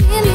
feeling